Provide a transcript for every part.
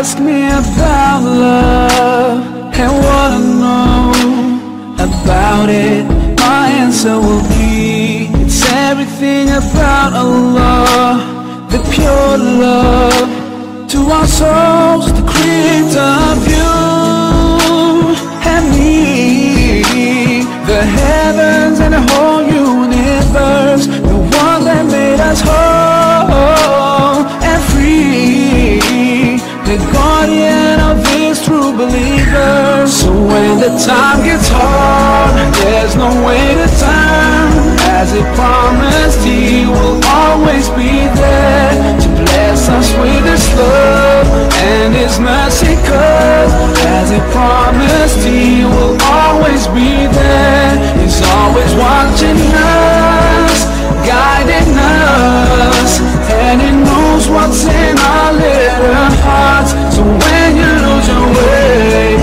ask me about love and wanna know about it, my answer will be it's everything about Allah, the pure love to our souls, the creator of you and me, the heavens and the whole universe, the one that made us whole and free, the guardian of his true believers. So when the time gets hard,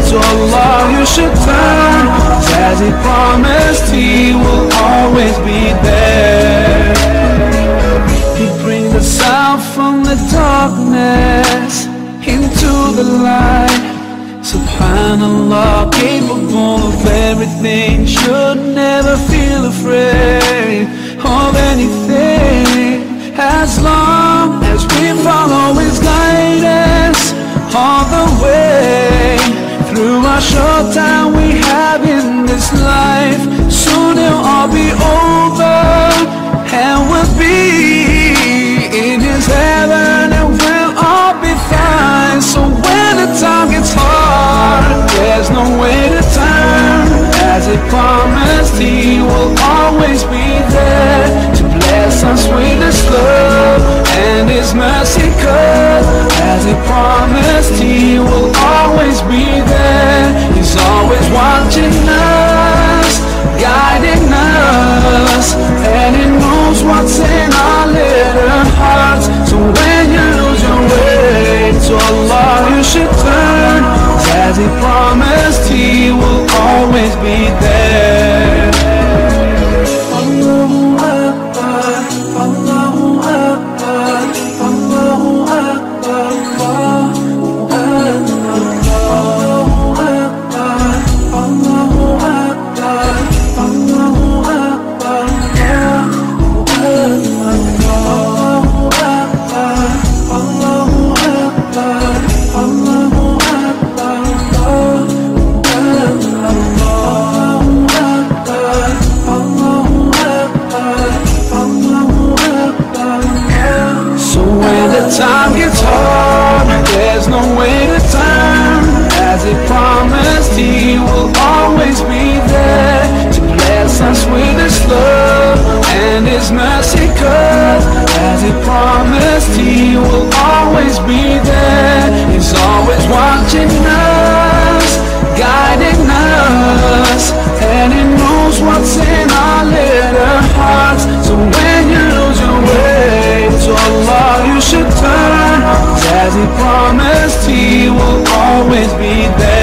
to Allah, you should turn. As he promised, he will always be there. He brings us out from the darkness into the light. Subhanallah, capable of everything, should never our short time we have in this life. Soon it'll all be over and we'll be in His heaven and we'll all be fine. So when the time gets hard, there's no way to turn. As He promised, He will always be there to bless us with His love and His mercy. Cause as He promised, He will He promised, He will always be there. Time gets hard, there's no way to turn. As he promised, he will always be there to bless us with his love and his mercy. Cause as he promised, he will he promised, he will always be there.